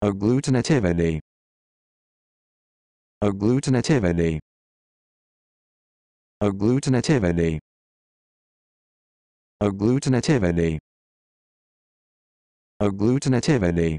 agglutinativity agglutinativity agglutinativity agglutinativity agglutinativity